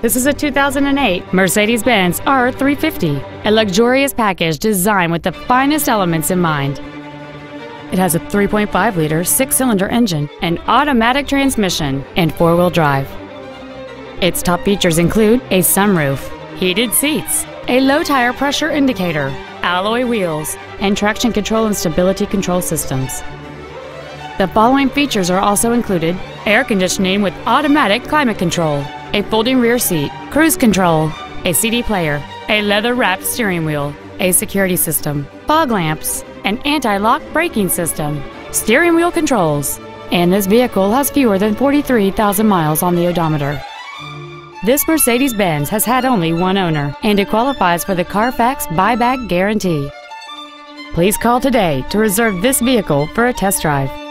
This is a 2008 Mercedes-Benz R350, a luxurious package designed with the finest elements in mind. It has a 3.5-liter six-cylinder engine, an automatic transmission, and four-wheel drive. Its top features include a sunroof, heated seats, a low tire pressure indicator, alloy wheels, and traction control and stability control systems. The following features are also included air conditioning with automatic climate control, a folding rear seat, cruise control, a CD player, a leather wrapped steering wheel, a security system, fog lamps, an anti lock braking system, steering wheel controls, and this vehicle has fewer than 43,000 miles on the odometer. This Mercedes Benz has had only one owner and it qualifies for the Carfax buyback guarantee. Please call today to reserve this vehicle for a test drive.